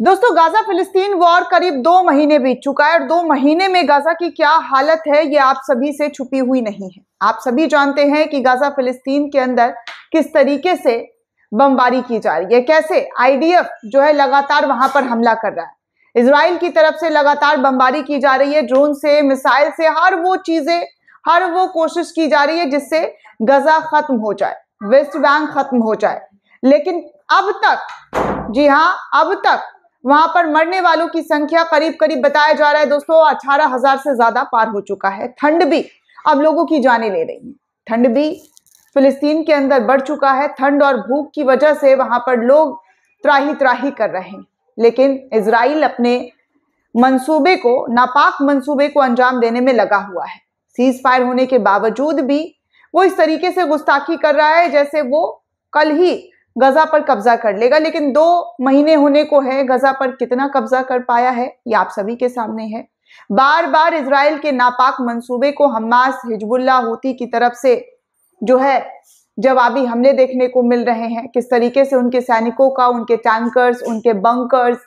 दोस्तों गाजा फिलिस्तीन वॉर करीब दो महीने बीत चुका है और दो महीने में गाजा की क्या हालत है, ये आप सभी से छुपी हुई नहीं है। आप सभी जानते हैं कि गाजा फिलिस्तीन के अंदर किस तरीके से बमबारी की जा रही है, कैसे आईडीएफ जो है लगातार वहाँ पर हमला कर रहा है। इसराइल की तरफ़ से लगातार बमबारी की जा रही है, ड्रोन से, मिसाइल से, हर वो चीज़ें, हर वो कोशिश की जा रही है जिससे गजा खत्म हो जाए, वेस्ट बैंक खत्म हो जाए। लेकिन अब तक, जी हाँ अब तक वहाँ पर मरने वालों की संख्या करीब करीब बताया जा रहा है। दोस्तों, अठारह हज़ार से ज़्यादा पार हो चुका है। ठंड भी अब लोगों की जाने ले रही है। ठंड भी फिलिस्तीन के अंदर बढ़ चुका है। ठंड और भूख की वजह से वहाँ पर लोग त्राही त्राही कर रहे हैं। लेकिन इसराइल अपने मंसूबे को, नापाक मंसूबे को अंजाम देने में लगा हुआ है। सीज फायर होने के बावजूद भी वो इस तरीके से गुस्ताखी कर रहा है जैसे वो कल ही गजा पर कब्जा कर लेगा, लेकिन दो महीने होने को है, गजा पर कितना कब्जा कर पाया है, ये आप सभी के सामने है। बार बार इसराइल के नापाक मंसूबे को हमास हिजबुल्ला होती की तरफ़ से जो है, जवाबी हमले देखने को मिल रहे हैं। किस तरीके से उनके सैनिकों का, उनके टैंकर्स उनके बंकर्स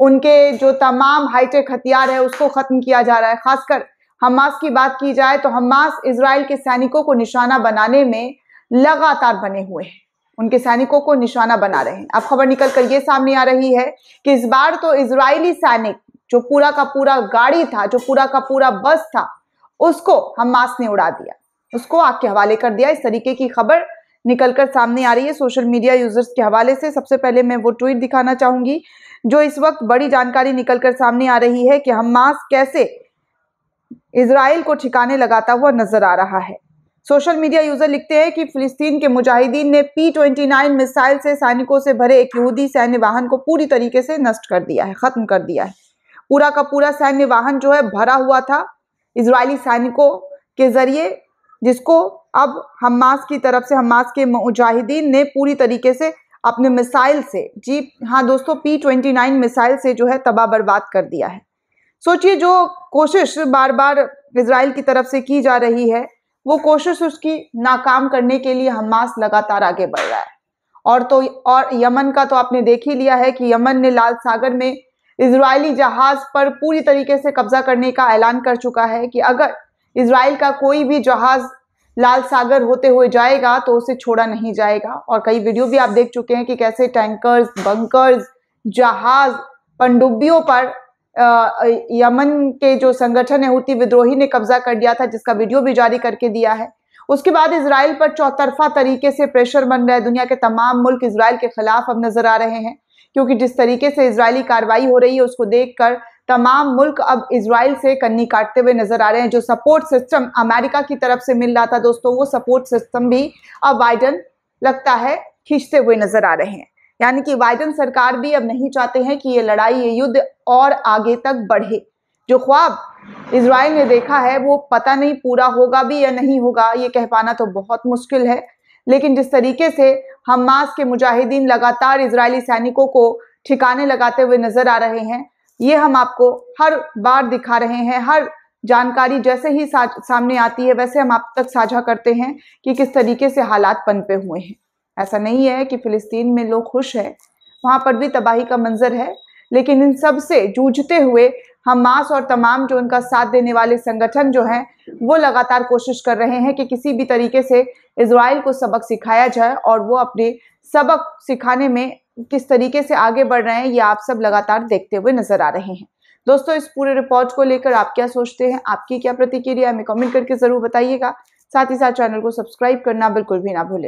उनके जो तमाम हाईटेक हथियार है, उसको खत्म किया जा रहा है। खासकर हमास की बात की जाए तो हमास इसराइल के सैनिकों को निशाना बनाने में लगातार बने हुए हैं। उनके सैनिकों को निशाना बना रहे हैं। अब खबर निकल कर ये सामने आ रही है कि इस बार तो इसराइली सैनिक जो पूरा का पूरा गाड़ी था, जो पूरा का पूरा बस था, उसको हमास ने उड़ा दिया। उसको आग के हवाले कर दिया। इस तरीके की खबर निकलकर सामने आ रही है सोशल मीडिया यूज़र्स के हवाले से। सबसे पहले मैं वो ट्वीट दिखाना चाहूँगी, जो इस वक्त बड़ी जानकारी निकलकर सामने आ रही है कि हमास कैसे इसराइल को ठिकाने लगाता हुआ नज़र आ रहा है। सोशल मीडिया यूज़र लिखते हैं कि फिलिस्तीन के मुजाहिदीन ने पी ट्वेंटी नाइन मिसाइल से सैनिकों से भरे एक यहूदी सैन्य वाहन को पूरी तरीके से नष्ट कर दिया है, खत्म कर दिया है। पूरा का पूरा सैन्य वाहन जो है भरा हुआ था इसराइली सैनिकों के ज़रिए, जिसको अब हमास की तरफ़ से, हमास के मुजाहिदीन ने पूरी तरीके से अपने मिसाइल से, जी हाँ दोस्तों पी ट्वेंटी नाइन मिसाइल से जो है तबाह बर्बाद कर दिया है। सोचिए जो कोशिश बार बार इसराइल की तरफ़ से की जा रही है वो कोशिश उसकी नाकाम करने के लिए हमास लगातार आगे बढ़ रहा है। और तो और यमन का तो आपने देख ही लिया है कि यमन ने लाल सागर में इसराइली जहाज़ पर पूरी तरीके से कब्जा करने का ऐलान कर चुका है कि अगर इसराइल का कोई भी जहाज़ लाल सागर होते हुए जाएगा तो उसे छोड़ा नहीं जाएगा। और कई वीडियो भी आप देख चुके हैं कि कैसे टैंकर्स, बंकर्स, जहाज़, पनडुब्बियों पर यमन के जो संगठन है, हुती विद्रोही ने कब्जा कर दिया था, जिसका वीडियो भी जारी करके दिया है। उसके बाद इसराइल पर चौतरफा तरीके से प्रेशर बन रहा है। दुनिया के तमाम मुल्क इसराइल के खिलाफ अब नज़र आ रहे हैं, क्योंकि जिस तरीके से इसराइली कार्रवाई हो रही है, उसको देखकर तमाम मुल्क अब इसराइल से कन्नी काटते हुए नज़र आ रहे हैं। जो सपोर्ट सिस्टम अमेरिका की तरफ़ से मिल रहा था, दोस्तों, वो सपोर्ट सिस्टम भी अब बाइडन लगता है, खींचते हुए नज़र आ रहे हैं। यानी कि बाइडन सरकार भी अब नहीं चाहते हैं कि ये लड़ाई, ये युद्ध और आगे तक बढ़े। जो ख्वाब इसराइल ने देखा है, वो पता नहीं पूरा होगा भी या नहीं होगा, ये कह पाना तो बहुत मुश्किल है। लेकिन जिस तरीके से हमास के मुजाहिदीन लगातार इसराइली सैनिकों को ठिकाने लगाते हुए नज़र आ रहे हैं, ये हम आपको हर बार दिखा रहे हैं, हर जानकारी जैसे ही सामने आती है, वैसे हम आप तक साझा करते हैं कि किस तरीके से हालात पनपे हुए हैं। ऐसा नहीं है कि फिलिस्तीन में लोग खुश हैं। वहाँ पर भी तबाही का मंजर है, लेकिन इन सबसे जूझते हुए हमास और तमाम जो उनका साथ देने वाले संगठन जो हैं, वो लगातार कोशिश कर रहे हैं कि किसी भी तरीके से इसराइल को सबक सिखाया जाए और वो अपने सबक सिखाने में किस तरीके से आगे बढ़ रहे हैं, ये आप सब लगातार देखते हुए नज़र आ रहे हैं। दोस्तों, इस पूरे रिपोर्ट को लेकर आप क्या सोचते हैं? आपकी क्या प्रतिक्रिया हमें कमेंट करके ज़रूर बताइएगा। साथ ही साथ चैनल को सब्सक्राइब करना बिल्कुल भी ना भूलें।